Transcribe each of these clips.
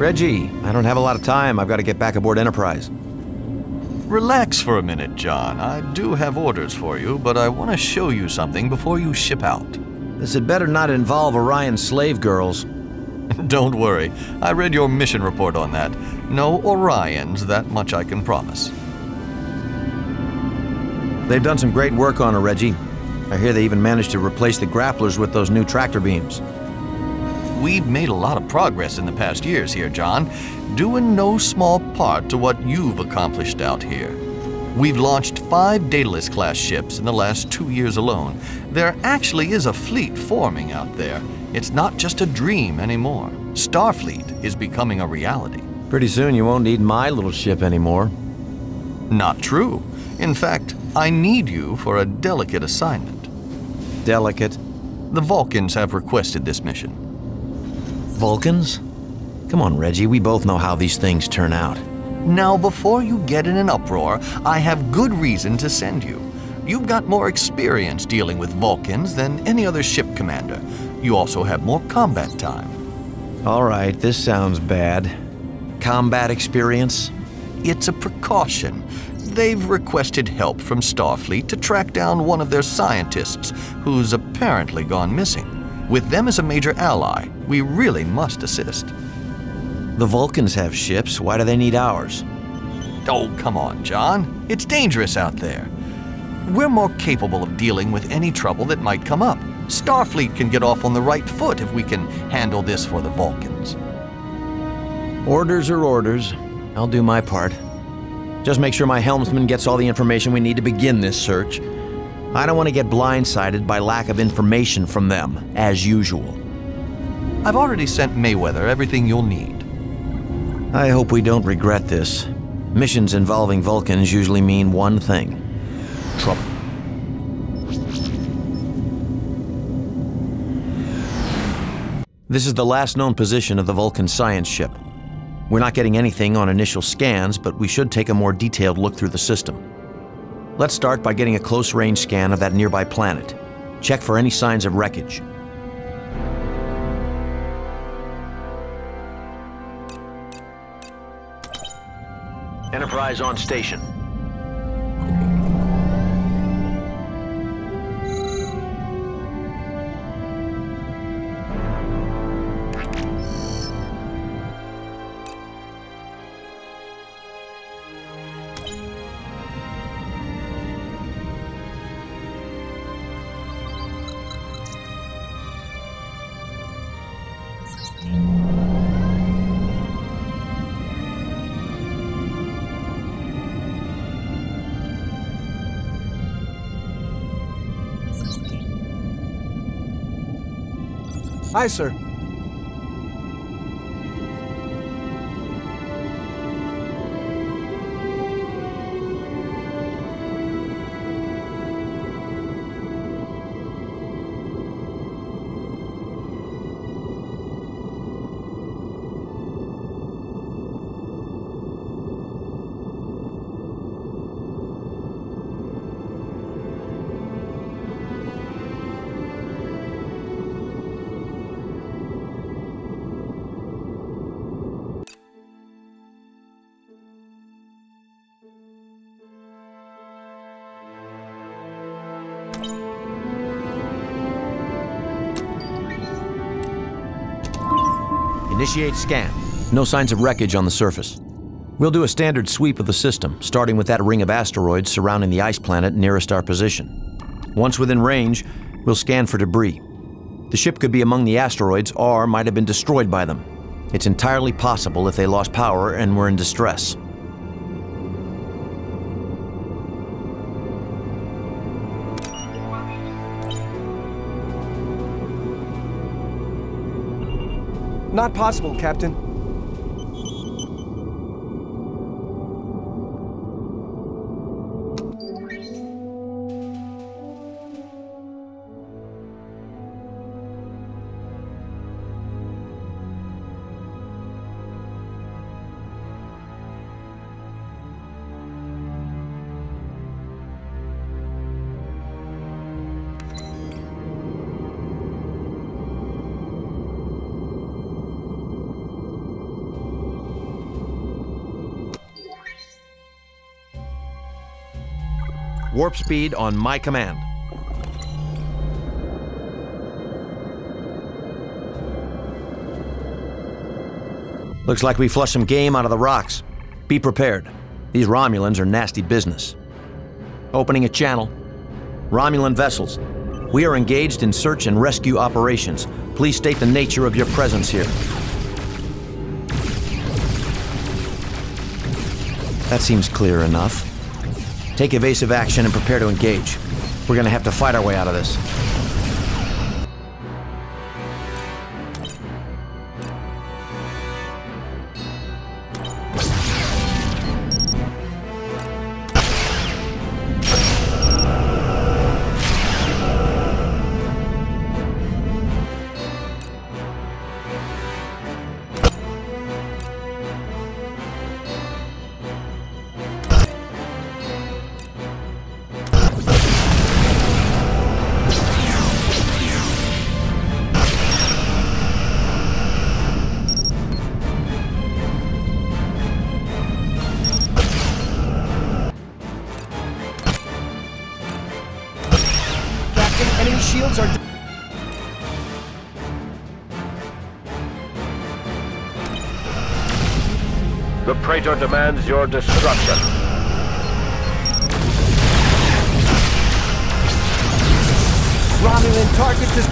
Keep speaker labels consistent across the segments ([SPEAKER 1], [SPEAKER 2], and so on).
[SPEAKER 1] Reggie, I don't have a lot of time. I've got to get back aboard Enterprise.
[SPEAKER 2] Relax for a minute, John. I do have orders for you, but I want to show you something before you ship out.
[SPEAKER 1] This had better not involve Orion slave girls.
[SPEAKER 2] Don't worry. I read your mission report on that. No Orions, that much I can promise.
[SPEAKER 1] They've done some great work on her, Reggie. I hear they even managed to replace the grapplers with those new tractor beams.
[SPEAKER 2] We've made a lot of progress in the past years here, John, due in no small part to what you've accomplished out here. We've launched five Daedalus class ships in the last two years alone. There actually is a fleet forming out there. It's not just a dream anymore. Starfleet is becoming a reality.
[SPEAKER 1] Pretty soon you won't need my little ship anymore.
[SPEAKER 2] Not true. In fact, I need you for a delicate assignment.
[SPEAKER 1] Delicate.
[SPEAKER 2] The Vulcans have requested this mission.
[SPEAKER 1] Vulcans? Come on, Reggie, we both know how these things turn out.
[SPEAKER 2] Now, before you get in an uproar, I have good reason to send you. You've got more experience dealing with Vulcans than any other ship commander. You also have more combat time.
[SPEAKER 1] All right, this sounds bad. Combat experience?
[SPEAKER 2] It's a precaution. They've requested help from Starfleet to track down one of their scientists who's apparently gone missing. With them as a major ally, we really must assist.
[SPEAKER 1] The Vulcans have ships. Why do they need ours?
[SPEAKER 2] Oh, come on, John. It's dangerous out there. We're more capable of dealing with any trouble that might come up. Starfleet can get off on the right foot if we can handle this for the Vulcans.
[SPEAKER 1] Orders are orders. I'll do my part. Just make sure my helmsman gets all the information we need to begin this search. I don't want to get blindsided by lack of information from them, as usual.
[SPEAKER 2] I've already sent Mayweather everything you'll need.
[SPEAKER 1] I hope we don't regret this. Missions involving Vulcans usually mean one thing. Trouble. This is the last known position of the Vulcan science ship. We're not getting anything on initial scans, but we should take a more detailed look through the system. Let's start by getting a close-range scan of that nearby planet. Check for any signs of wreckage. Enterprise on station.
[SPEAKER 3] Hi, sir.
[SPEAKER 1] Initiate scan. No signs of wreckage on the surface. We'll do a standard sweep of the system, starting with that ring of asteroids surrounding the ice planet nearest our position. Once within range, we'll scan for debris. The ship could be among the asteroids or might have been destroyed by them. It's entirely possible if they lost power and were in distress.
[SPEAKER 3] Not possible, Captain.
[SPEAKER 1] Warp speed on my command. Looks like we flushed some game out of the rocks. Be prepared. These Romulans are nasty business. Opening a channel. Romulan vessels. We are engaged in search and rescue operations. Please state the nature of your presence here. That seems clear enough. Take evasive action and prepare to engage. We're gonna have to fight our way out of this.
[SPEAKER 4] The Praetor demands your destruction.
[SPEAKER 3] Romulan target dis...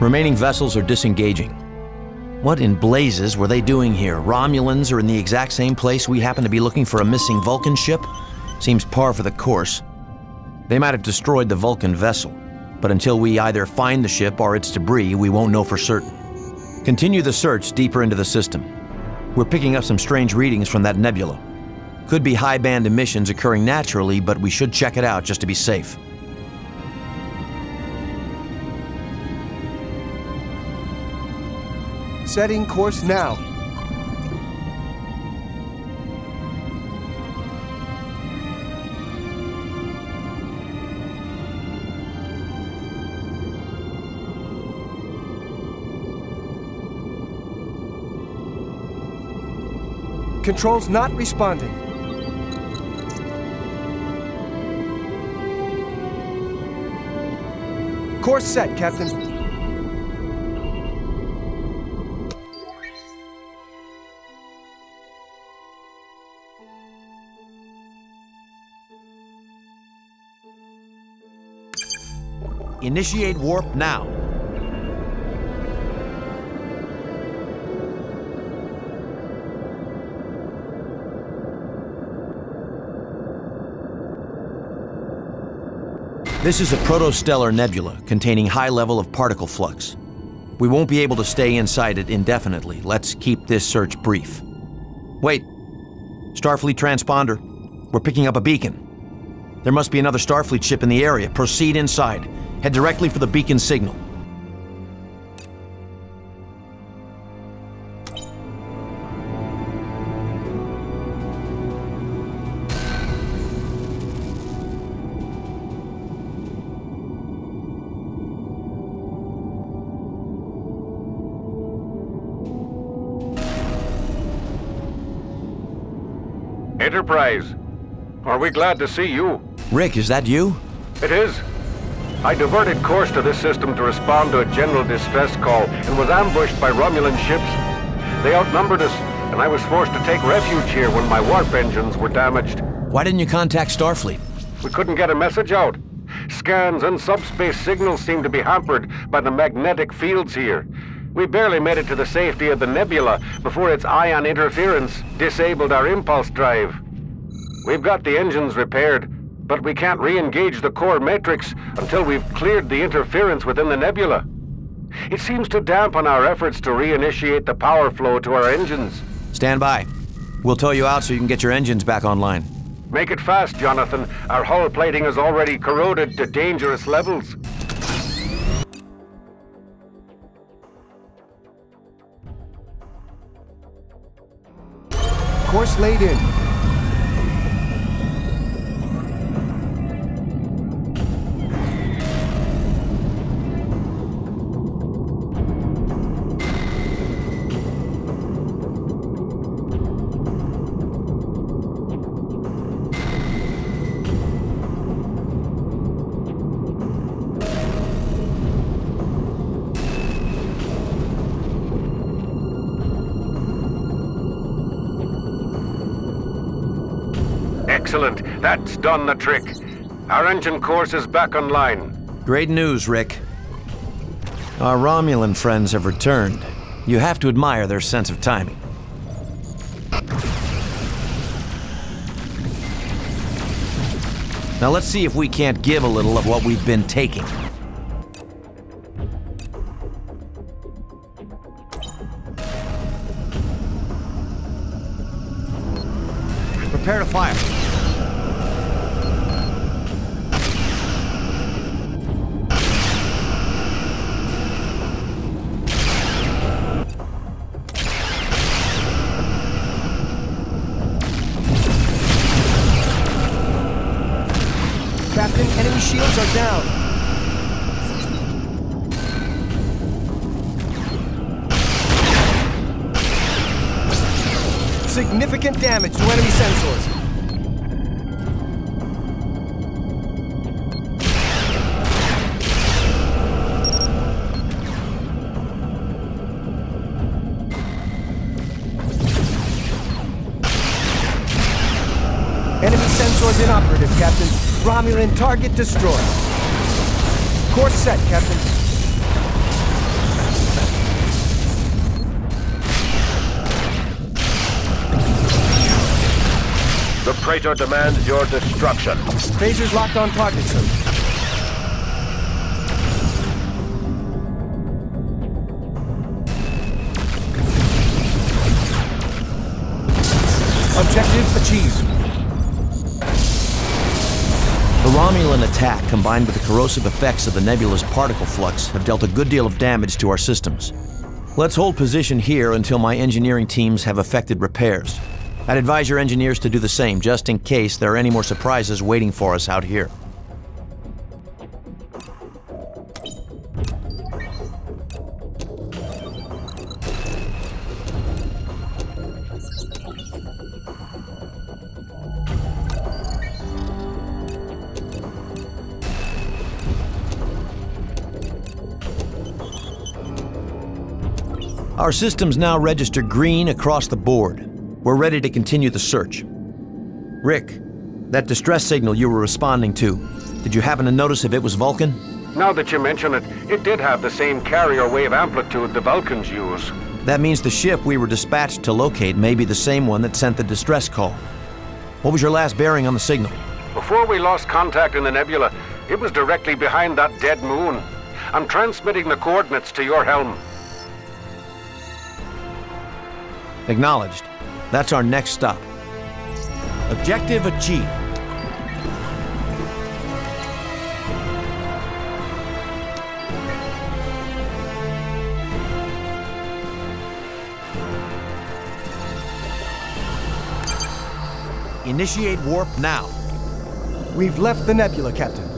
[SPEAKER 1] Remaining vessels are disengaging. What in blazes were they doing here? Romulans are in the exact same place we happen to be looking for a missing Vulcan ship? Seems par for the course. They might have destroyed the Vulcan vessel, but until we either find the ship or its debris, we won't know for certain. Continue the search deeper into the system. We're picking up some strange readings from that nebula. Could be high band emissions occurring naturally, but we should check it out just to be safe.
[SPEAKER 3] Setting course now. Controls not responding. Course set, Captain.
[SPEAKER 1] Initiate warp now. This is a protostellar nebula containing high level of particle flux. We won't be able to stay inside it indefinitely. Let's keep this search brief. Wait. Starfleet transponder. We're picking up a beacon. There must be another Starfleet ship in the area. Proceed inside. Head directly for the beacon signal.
[SPEAKER 4] Glad to see you?
[SPEAKER 1] Rick, is that you?
[SPEAKER 4] It is. I diverted course to this system to respond to a general distress call and was ambushed by Romulan ships. They outnumbered us, and I was forced to take refuge here when my warp engines were damaged.
[SPEAKER 1] Why didn't you contact Starfleet?
[SPEAKER 4] We couldn't get a message out. Scans and subspace signals seem to be hampered by the magnetic fields here. We barely made it to the safety of the nebula before its ion interference disabled our impulse drive. We've got the engines repaired, but we can't re-engage the core matrix until we've cleared the interference within the nebula. It seems to dampen our efforts to reinitiate the power flow to our engines.
[SPEAKER 1] Stand by. We'll tow you out so you can get your engines back online.
[SPEAKER 4] Make it fast, Jonathan. Our hull plating is already corroded to dangerous levels.
[SPEAKER 3] Course laid in.
[SPEAKER 4] Excellent. That's done the trick. Our engine course is back online.
[SPEAKER 1] Great news, Rick. Our Romulan friends have returned. You have to admire their sense of timing. Now let's see if we can't give a little of what we've been taking.
[SPEAKER 3] Sensors inoperative, Captain. Romulan target destroyed. Course set, Captain.
[SPEAKER 4] The Praetor demands your destruction.
[SPEAKER 3] Phasers locked on target, sir. Objective achieved.
[SPEAKER 1] Romulan attack, combined with the corrosive effects of the nebula's particle flux, have dealt a good deal of damage to our systems. Let's hold position here until my engineering teams have effected repairs. I'd advise your engineers to do the same, just in case there are any more surprises waiting for us out here. Our systems now register green across the board. We're ready to continue the search. Rick, that distress signal you were responding to, did you happen to notice if it was Vulcan?
[SPEAKER 4] Now that you mention it, it did have the same carrier wave amplitude the Vulcans use.
[SPEAKER 1] That means the ship we were dispatched to locate may be the same one that sent the distress call. What was your last bearing on the signal?
[SPEAKER 4] Before we lost contact in the nebula, it was directly behind that dead moon. I'm transmitting the coordinates to your helm.
[SPEAKER 1] Acknowledged. That's our next stop. Objective achieved. Initiate warp now.
[SPEAKER 3] We've left the nebula, Captain.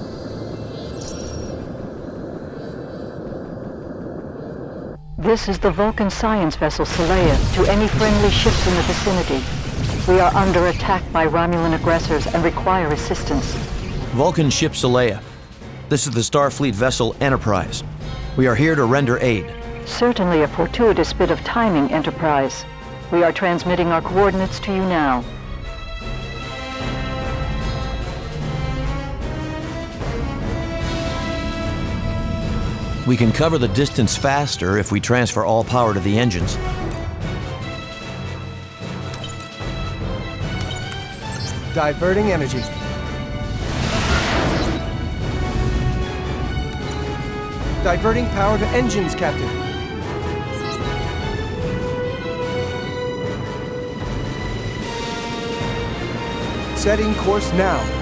[SPEAKER 5] This is the Vulcan science vessel Saleya to any friendly ships in the vicinity. We are under attack by Romulan aggressors and require assistance.
[SPEAKER 1] Vulcan ship Saleya. This is the Starfleet vessel Enterprise. We are here to render aid.
[SPEAKER 5] Certainly a fortuitous bit of timing, Enterprise. We are transmitting our coordinates to you now.
[SPEAKER 1] We can cover the distance faster if we transfer all power to the engines.
[SPEAKER 3] Diverting energy. Diverting power to engines, Captain. Setting course now.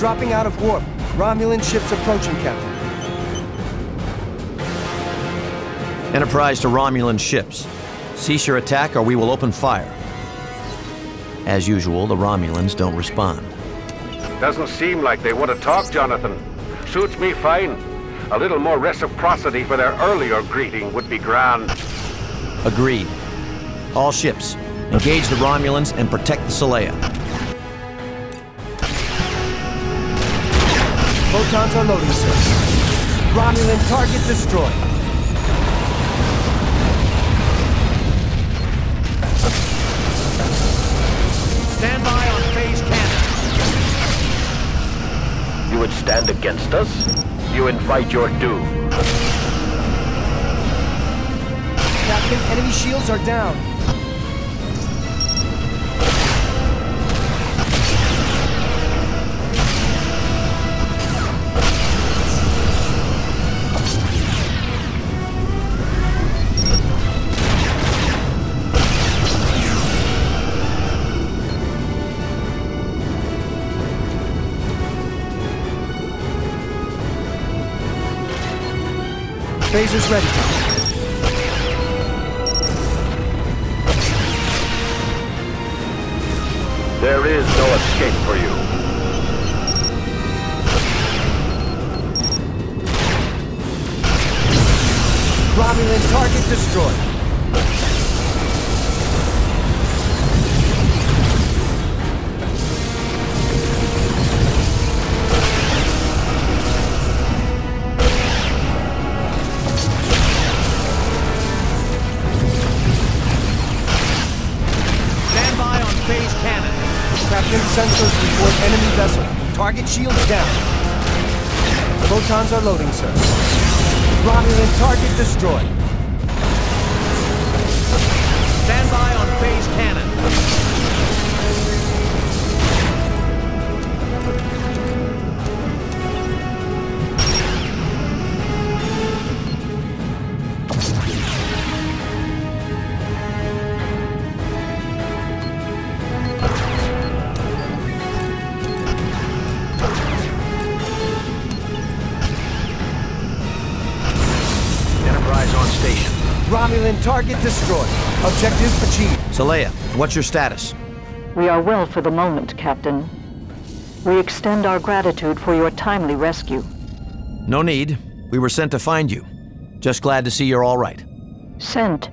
[SPEAKER 3] Dropping out of warp. Romulan ships approaching, Captain.
[SPEAKER 1] Enterprise to Romulan ships. Cease your attack or we will open fire. As usual, the Romulans don't respond.
[SPEAKER 4] Doesn't seem like they want to talk, Jonathan. Suits me fine. A little more reciprocity for their earlier greeting would be grand.
[SPEAKER 1] Agreed. All ships, engage the Romulans and protect the Solea.
[SPEAKER 3] Are loading, sir. Romulan target destroyed.
[SPEAKER 6] Stand by on phase cannon. You would stand against us? You invite your doom.
[SPEAKER 3] Captain, enemy shields are down. Phasers ready.
[SPEAKER 6] There is no escape for you.
[SPEAKER 3] Romulan target destroyed. Target shields down. Photons are loading, sir. Romulan target destroyed.
[SPEAKER 6] Stand by on phase cannon.
[SPEAKER 3] Romulan target destroyed. Objective achieved.
[SPEAKER 1] Solea, what's your status?
[SPEAKER 5] We are well for the moment, Captain. We extend our gratitude for your timely rescue.
[SPEAKER 1] No need. We were sent to find you. Just glad to see you're all right.
[SPEAKER 5] Sent?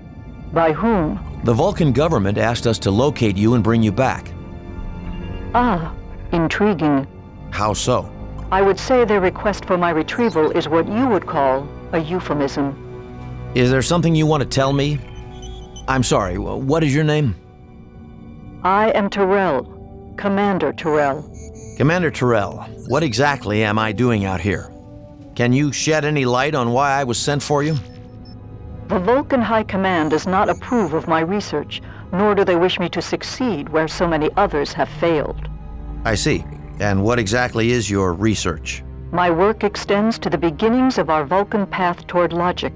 [SPEAKER 5] By whom?
[SPEAKER 1] The Vulcan government asked us to locate you and bring you back.
[SPEAKER 5] Ah, intriguing.
[SPEAKER 1] How so?
[SPEAKER 5] I would say their request for my retrieval is what you would call a euphemism.
[SPEAKER 1] Is there something you want to tell me? I'm sorry, what is your name?
[SPEAKER 5] I am Terrell, Commander Terrell.
[SPEAKER 1] Commander Terrell, what exactly am I doing out here? Can you shed any light on why I was sent for you?
[SPEAKER 5] The Vulcan High Command does not approve of my research, nor do they wish me to succeed where so many others have failed.
[SPEAKER 1] I see. And what exactly is your research?
[SPEAKER 5] My work extends to the beginnings of our Vulcan path toward logic.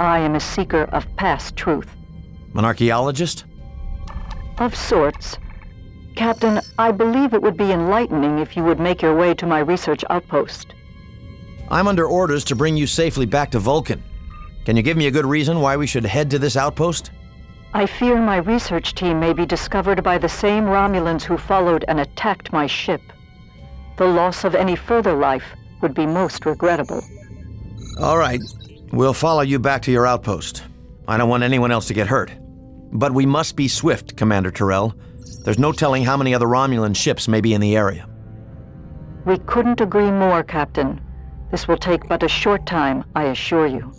[SPEAKER 5] I am a seeker of past truth.
[SPEAKER 1] An archaeologist?
[SPEAKER 5] Of sorts. Captain, I believe it would be enlightening if you would make your way to my research outpost.
[SPEAKER 1] I'm under orders to bring you safely back to Vulcan. Can you give me a good reason why we should head to this outpost?
[SPEAKER 5] I fear my research team may be discovered by the same Romulans who followed and attacked my ship. The loss of any further life would be most regrettable.
[SPEAKER 1] All right. We'll follow you back to your outpost. I don't want anyone else to get hurt. But we must be swift, Commander Terrell. There's no telling how many other Romulan ships may be in the area.
[SPEAKER 5] We couldn't agree more, Captain. This will take but a short time, I assure you.